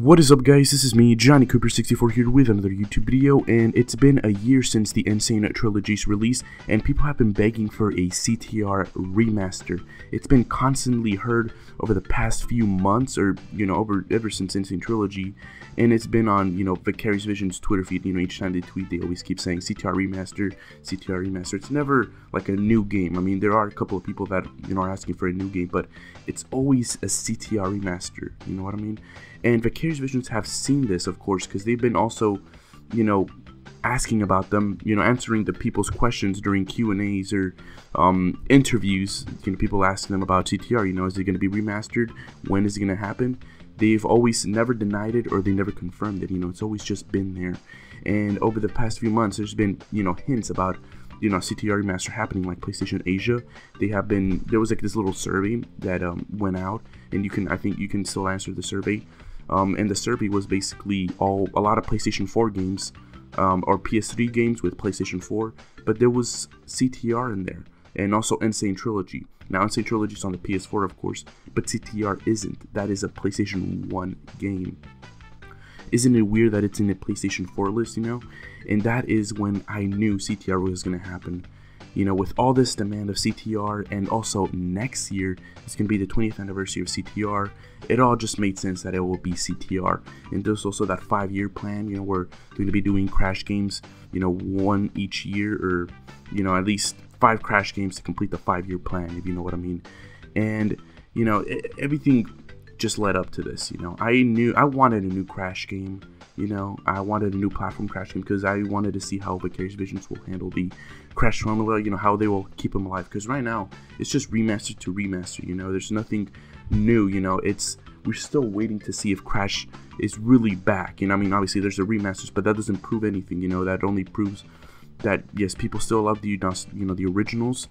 What is up guys, this is me, Johnny Cooper64 here with another YouTube video, and it's been a year since the N. Sane Trilogy's release, and people have been begging for a CTR remaster. It's been constantly heard over the past few months, or, you know, over ever since N. Sane Trilogy, and it's been on, you know, Vicarious Vision's Twitter feed, you know, each time they tweet, they always keep saying CTR remaster, CTR remaster. It's never like a new game. I mean, there are a couple of people that, you know, are asking for a new game, but it's always a CTR remaster, you know what I mean? And Vicarious Visions have seen this, of course, because they've been also, you know, asking about them, you know, answering the people's questions during Q and A's or um, interviews. You know, people asking them about CTR. You know, is it going to be remastered? When is it going to happen? They've always never denied it or they never confirmed it. You know, it's always just been there. And over the past few months, there's been you know hints about you know CTR remaster happening like PlayStation Asia. They have been there was like this little survey that um, went out, and you can I think you can still answer the survey um, and the survey was basically all a lot of PlayStation 4 games um, or PS3 games with PlayStation 4, but there was CTR in there and also N. Sane Trilogy. Now, N. Sane Trilogy is on the PS4, of course, but CTR isn't. That is a PlayStation 1 game. Isn't it weird that it's in the PlayStation 4 list, you know? And that is when I knew CTR was going to happen you know, with all this demand of CTR and also next year it's going to be the 20th anniversary of CTR, it all just made sense that it will be CTR. And there's also that five year plan, you know, we're going to be doing crash games, you know, one each year or, you know, at least five crash games to complete the five year plan, if you know what I mean. And, you know, it, everything just led up to this, you know. I knew I wanted a new crash game you know, I wanted a new platform Crash game because I wanted to see how Vicarious Visions will handle the Crash formula. You know, how they will keep them alive. Because right now, it's just remaster to remaster. You know, there's nothing new. You know, it's we're still waiting to see if Crash is really back. You know, I mean, obviously there's the remasters, but that doesn't prove anything. You know, that only proves that yes, people still love the you know the originals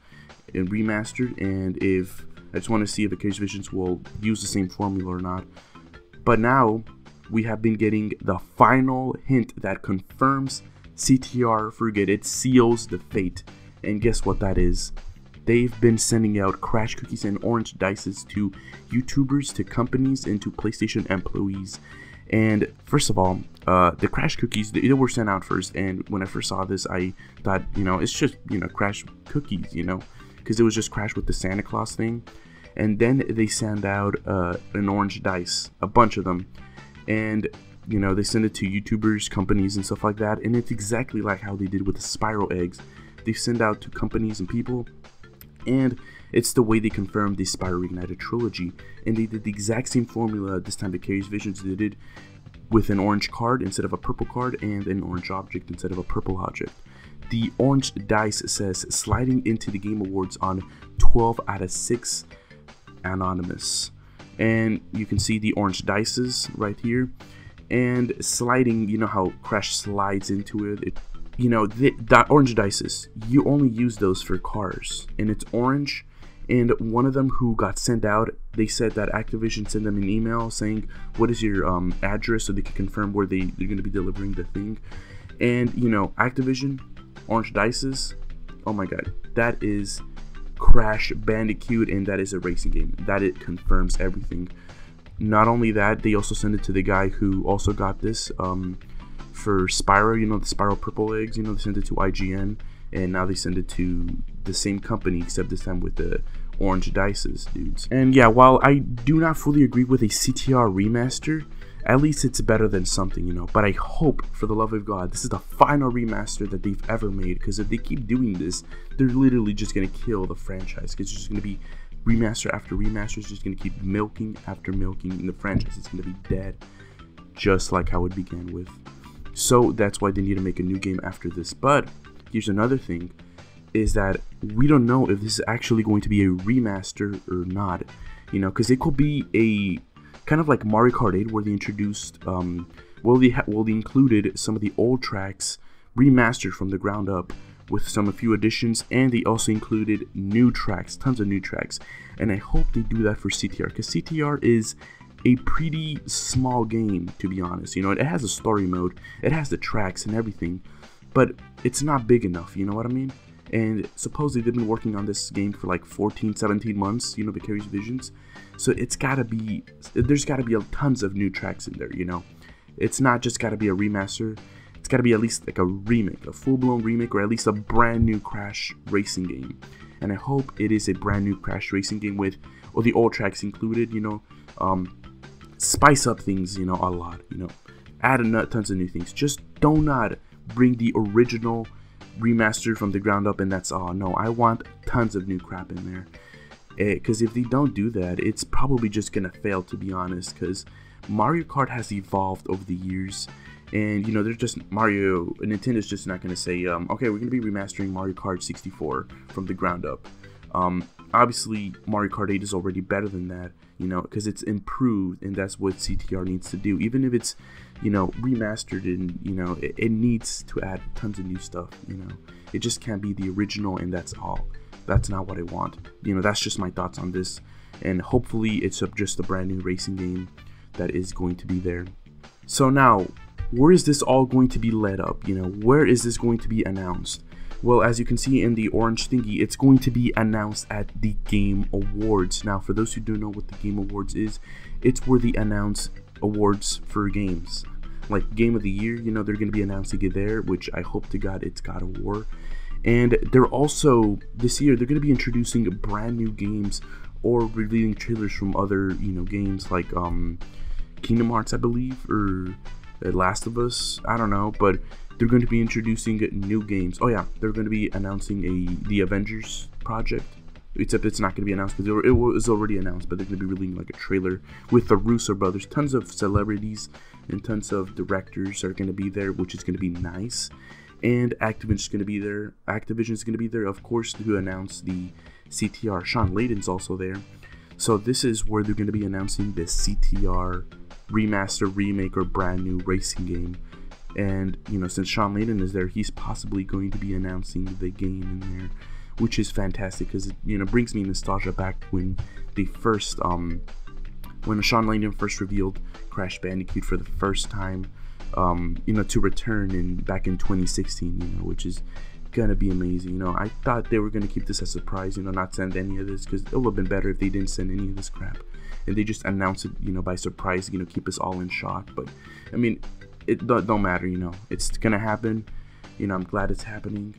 and remastered. And if I just want to see if the Vicarious Visions will use the same formula or not. But now we have been getting the final hint that confirms CTR Forget It seals the fate. And guess what that is? They've been sending out crash cookies and orange dices to YouTubers, to companies, and to PlayStation employees. And first of all, uh, the crash cookies they, were sent out first. And when I first saw this, I thought, you know, it's just you know crash cookies, you know, because it was just crash with the Santa Claus thing. And then they send out uh, an orange dice, a bunch of them and you know they send it to YouTubers, companies, and stuff like that. And it's exactly like how they did with the Spyro eggs. They send out to companies and people, and it's the way they confirmed the Spyro Reignited trilogy. And they did the exact same formula this time. Vicarious Visions they did it with an orange card instead of a purple card, and an orange object instead of a purple object. The orange dice says sliding into the Game Awards on 12 out of 6 anonymous and you can see the orange dices right here. And sliding you know how crash slides into it, it you know the, the orange dices you only use those for cars. And it's orange. And one of them who got sent out they said that activision sent them an email saying what is your um, address? So they can confirm where they, they're going to be delivering the thing. And you know activision orange dices oh my god that is Crash Bandicoot, and that is a racing game. That it confirms everything. Not only that, they also send it to the guy who also got this um, for Spyro. You know the Spyro Purple Eggs. You know they sent it to IGN, and now they send it to the same company, except this time with the orange dices, dudes. And yeah, while I do not fully agree with a CTR remaster, at least it's better than something, you know. But I hope, for the love of God, this is the final remaster that they've ever made. Because if they keep doing this, they're literally just gonna kill the franchise. Because it's just gonna be remaster after remaster. It's just gonna keep milking after milking, and the franchise is gonna be dead, just like how it began with. So that's why they need to make a new game after this. But here's another thing: is that we don't know if this is actually going to be a remaster or not. You know, because it could be a kind of like Mario Kart 8, where they introduced, um, well, they ha- well, they included some of the old tracks remastered from the ground up with some a few additions, and they also included new tracks, tons of new tracks. And I hope they do that for CTR, because CTR is a pretty small game, to be honest. You know, it has a story mode, it has the tracks and everything, but it's not big enough. You know what I mean? And supposedly they've been working on this game for like 14 17 months you know vicarious visions. So it's gotta be there's gotta be tons of new tracks in there you know? It's not just gotta be a remaster. It's gotta be at least like a remake a full-blown remake or at least a brand new crash racing game. And i hope it is a brand new crash racing game with all the old tracks included you know? Um, spice up things you know a lot you know? Add a nut tons of new things. Just do not bring the original remastered from the ground up and that's all. No, I want tons of new crap in there. Because eh, if they don't do that, it's probably just gonna fail to be honest. Because Mario Kart has evolved over the years, and you know, there's just Mario. Nintendo's just not gonna say, um, okay, we're gonna be remastering Mario Kart 64 from the ground up. Um, obviously, Mario Kart 8 is already better than that, you know, because it's improved, and that's what CTR needs to do. Even if it's you know, remastered and, you know, it, it, needs to add tons of new stuff, you know. It just can't be the original and that's all. That's not what I want. You know, that's just my thoughts on this. And hopefully it's just a brand new racing game that is going to be there. So now, where is this all going to be led up? You know, where is this going to be announced? Well, as you can see in the orange thingy, it's going to be announced at the Game Awards. Now, for those who don't know what the Game Awards is, it's where they announce awards for games. Like Game of the Year, you know, they're going to be announcing it there, which I hope to God it's God of War. And they're also, this year, they're going to be introducing brand new games or revealing trailers from other, you know, games like um, Kingdom Hearts, I believe, or Last of Us. I don't know, but they're going to be introducing new games. Oh yeah, they're going to be announcing a the Avengers project except it's not going to be announced because it was already announced, but they're going to be releasing like a trailer with the Russo brothers. Tons of celebrities and tons of directors are going to be there, which is going to be nice. And Activision is going to be there. Activision is going to be there, of course, to announce the CTR. Shawn Layden's also there. So this is where they're going to be announcing the CTR remaster, remake, or brand new racing game. And you know, since Shawn Layden is there, he's possibly going to be announcing the game in there which is fantastic because it you know brings me nostalgia back when the first um when Shawn Layden first revealed Crash Bandicoot for the first time, um, you know, to return in back in 2016, you know, which is gonna be amazing. You know, I thought they were gonna keep this a surprise, you know, not send any of this because it would have been better if they didn't send any of this crap and they just announced it, you know, by surprise, you know, keep us all in shock. But I mean, it don't, matter, you know, it's gonna happen. You know, I'm glad it's happening.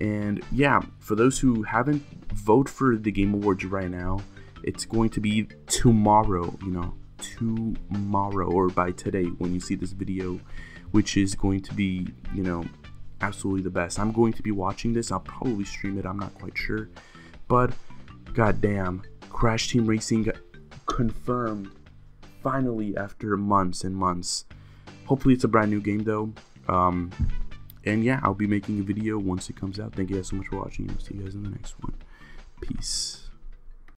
And yeah, for those who haven't, vote for the Game Awards right now. It's going to be tomorrow, you know, tomorrow or by today when you see this video, which is going to be, you know, absolutely the best. I'm going to be watching this. I'll probably stream it. I'm not quite sure. But goddamn, Crash Team Racing confirmed finally after months and months. Hopefully it's a brand new game though. Um, and yeah, I'll be making a video once it comes out. Thank you guys so much for watching. And I'll see you guys in the next one. Peace.